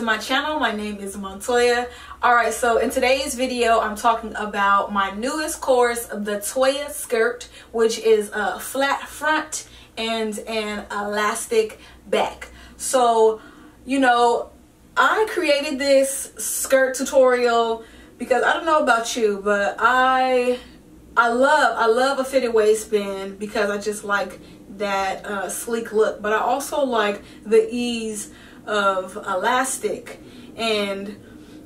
to my channel. My name is Montoya. Alright, so in today's video, I'm talking about my newest course, the Toya skirt, which is a flat front and an elastic back. So, you know, I created this skirt tutorial because I don't know about you, but I I love I love a fitted waistband because I just like that uh, sleek look, but I also like the ease of elastic. And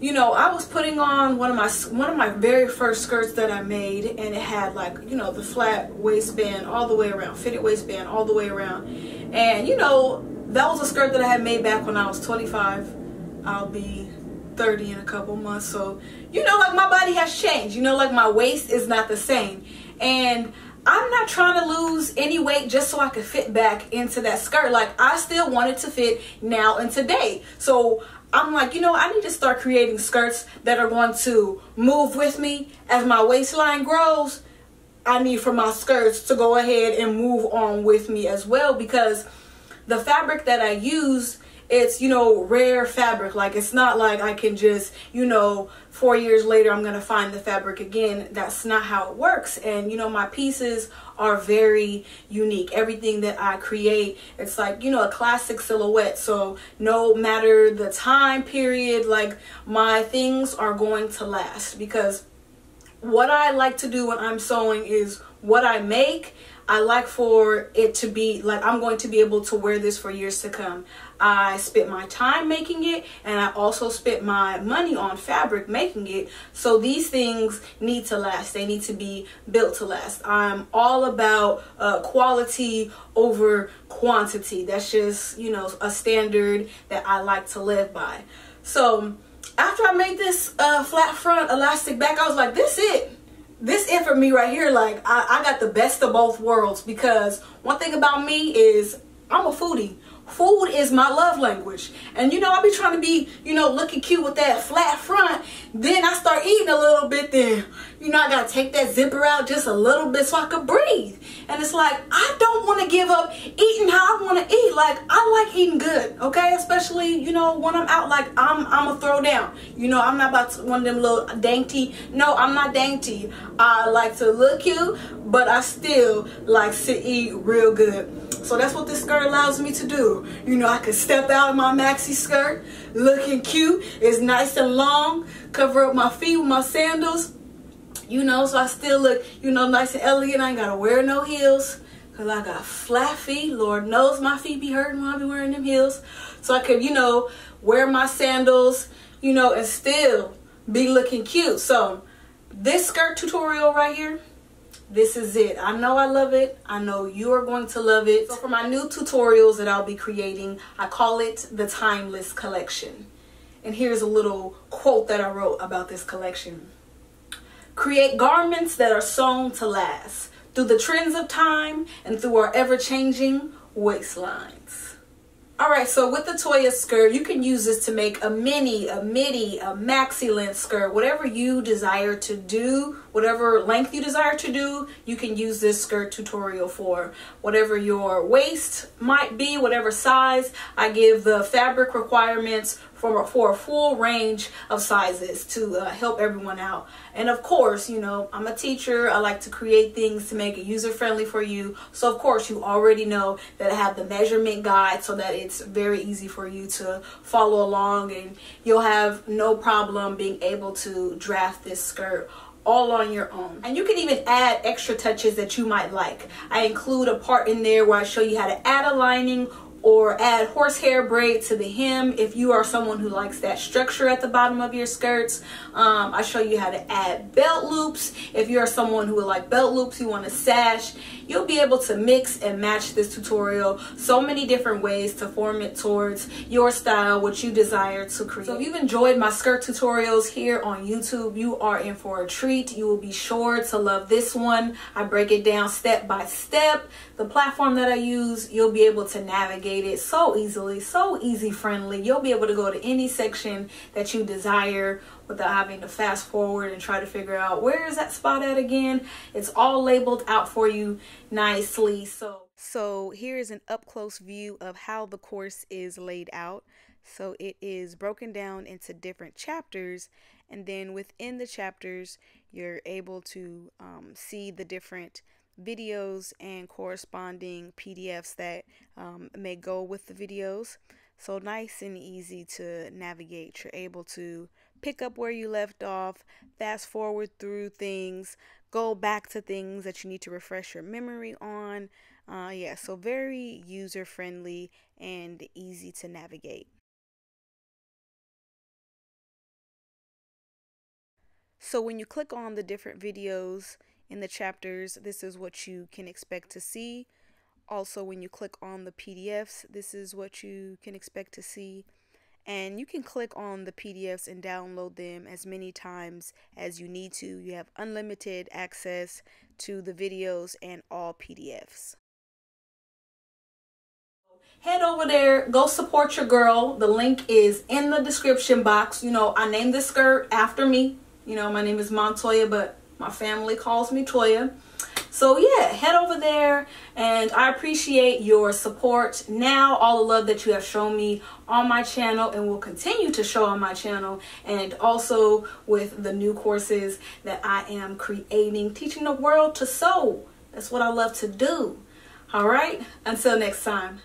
you know I was putting on one of my one of my very first skirts that I made and it had like you know the flat waistband all the way around fitted waistband all the way around. And you know that was a skirt that I had made back when I was 25 I'll be 30 in a couple months. So you know like my body has changed. You know like my waist is not the same. And I'm not trying to lose any weight just so I could fit back into that skirt. Like I still wanted to fit now and today. So I'm like, you know, I need to start creating skirts that are going to move with me as my waistline grows. I need for my skirts to go ahead and move on with me as well because the fabric that I use it's you know rare fabric. Like it's not like i can just you know four years later i'm gonna find the fabric again. That's not how it works. And you know my pieces are very unique. Everything that i create it's like you know a classic silhouette. So no matter the time period like my things are going to last. Because what i like to do when i'm sewing is what i make. I like for it to be like I'm going to be able to wear this for years to come. I spent my time making it and I also spent my money on fabric making it. So these things need to last. They need to be built to last. I'm all about uh, quality over quantity. That's just, you know, a standard that I like to live by. So after I made this uh, flat front elastic back, I was like, this it this it for me right here like I, I got the best of both worlds because one thing about me is i'm a foodie food is my love language. And you know i be trying to be you know looking cute with that flat front. Then i start eating a little bit then you know i gotta take that zipper out just a little bit so i can breathe. And it's like i don't want to give up eating how i want to eat. Like i like eating good okay? Especially you know when i'm out like i'm i'm a throw down. You know i'm not about to, one of them little dainty. No i'm not dainty. I like to look cute but i still like to eat real good so that's what this skirt allows me to do. You know, I can step out of my maxi skirt, looking cute. It's nice and long, cover up my feet with my sandals. You know, so I still look, you know, nice and elegant. I ain't gotta wear no heels. Cause I got flat feet. Lord knows my feet be hurting when I be wearing them heels. So I could, you know, wear my sandals, you know, and still be looking cute. So this skirt tutorial right here, this is it. I know I love it. I know you are going to love it. So for my new tutorials that I'll be creating, I call it the Timeless Collection. And here's a little quote that I wrote about this collection. Create garments that are sewn to last through the trends of time and through our ever-changing waistlines. Alright, so with the Toya skirt, you can use this to make a mini, a midi, a maxi length skirt, whatever you desire to do, whatever length you desire to do, you can use this skirt tutorial for. Whatever your waist might be, whatever size, I give the fabric requirements for, for a full range of sizes to uh, help everyone out. And of course, you know, I'm a teacher. I like to create things to make it user friendly for you. So of course, you already know that I have the measurement guide so that it's very easy for you to follow along and you'll have no problem being able to draft this skirt all on your own. And you can even add extra touches that you might like. I include a part in there where I show you how to add a lining or add horsehair braid to the hem if you are someone who likes that structure at the bottom of your skirts. Um, I show you how to add belt loops. If you're someone who would like belt loops, you want a sash, you'll be able to mix and match this tutorial so many different ways to form it towards your style, what you desire to create. So if you've enjoyed my skirt tutorials here on YouTube, you are in for a treat. You will be sure to love this one. I break it down step by step. The platform that I use, you'll be able to navigate it so easily, so easy friendly. You'll be able to go to any section that you desire without having to fast forward and try to figure out where is that spot at again. It's all labeled out for you nicely. So, so here is an up close view of how the course is laid out. So it is broken down into different chapters, and then within the chapters, you're able to um, see the different videos and corresponding PDFs that um, may go with the videos. So nice and easy to navigate. You're able to pick up where you left off, fast forward through things, go back to things that you need to refresh your memory on. Uh, yeah, so very user friendly and easy to navigate. So when you click on the different videos in the chapters, this is what you can expect to see. Also, when you click on the PDFs, this is what you can expect to see. And you can click on the PDFs and download them as many times as you need to. You have unlimited access to the videos and all PDFs. Head over there, go support your girl. The link is in the description box. You know, I named this skirt after me. You know, my name is Montoya, but my family calls me Toya. So yeah, head over there and I appreciate your support now, all the love that you have shown me on my channel and will continue to show on my channel and also with the new courses that I am creating, teaching the world to sew. That's what I love to do. All right, until next time.